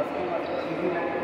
ます。